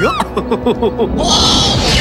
哟，哈